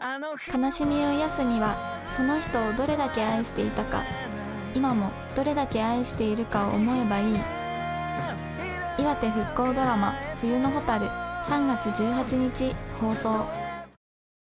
悲しみを癒すにはその人をどれだけ愛していたか今もどれだけ愛しているかを思えばいい。岩手復興ドラマ「冬のホタル」3月18日放送。